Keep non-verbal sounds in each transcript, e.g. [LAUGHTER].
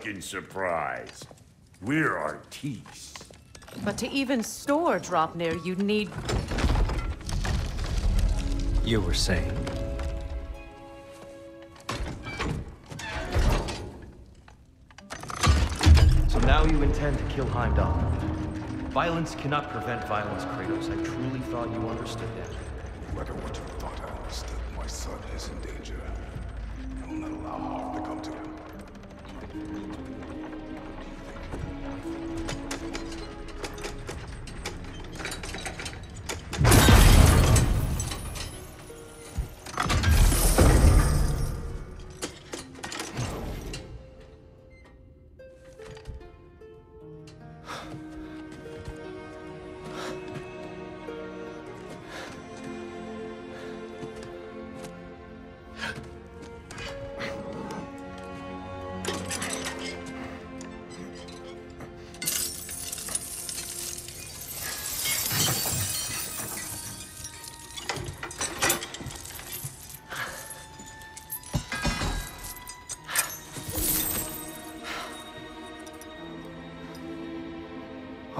fucking surprise. We're artistes. But to even store Draupnir, you'd need... You were saying? So now you intend to kill Heimdall. Violence cannot prevent violence, Kratos. I truly thought you understood that. No matter what you thought I understood, my son is in danger.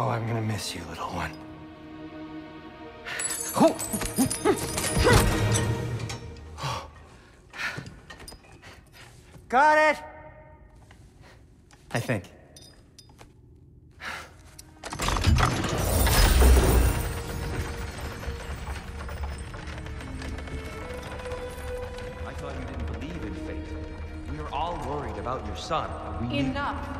Oh, I'm gonna miss you, little one. [GASPS] Got it! I think. I thought you didn't believe in fate. We are all worried about your son. We need- Enough!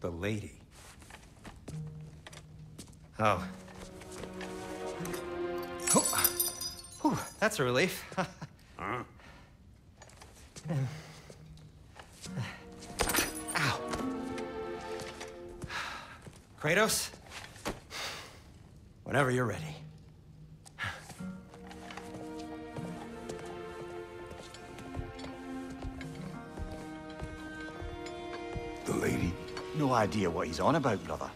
the lady. Oh. Oh. That's a relief. Huh? [LAUGHS] Ow. Kratos? Whenever you're ready. no idea what he's on about, brother.